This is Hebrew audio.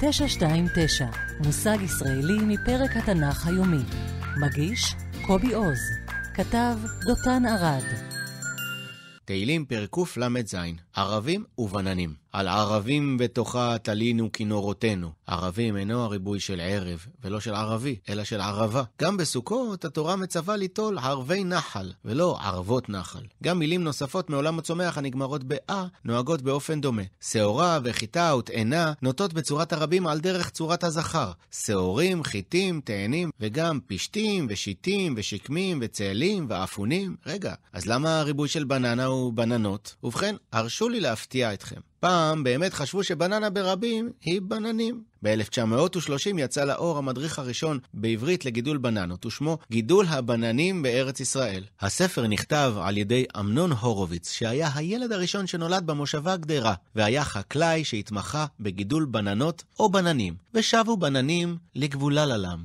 929, מושג ישראלי מפרק התנ"ך היומי. מגיש קובי עוז. כתב דותן ארד. תהילים פרק קל"ז ערבים ובננים. על ערבים בתוכה תלינו כינורותינו. ערבים אינו הריבוי של ערב, ולא של ערבי, אלא של ערבה. גם בסוכות התורה מצווה ליטול ערבי נחל, ולא ערבות נחל. גם מילים נוספות מעולם הצומח הנגמרות באה, נוהגות באופן דומה. שעורה וחיטה ותאנה נוטות בצורת הרבים על דרך צורת הזכר. שעורים, חיטים, תאנים, וגם פשתים, ושיטים, ושקמים, וצאלים, ואפונים. רגע, אז למה הריבוי של בננה הוא בננות? ובכן, הרשו לי להפתיע אתכם. פעם באמת חשבו שבננה ברבים היא בננים. ב-1930 יצא לאור המדריך הראשון בעברית לגידול בננות, ושמו גידול הבננים בארץ ישראל. הספר נכתב על ידי אמנון הורוביץ, שהיה הילד הראשון שנולד במושבה גדרה, והיה חקלאי שהתמחה בגידול בננות או בננים, ושבו בננים לגבולה ללם.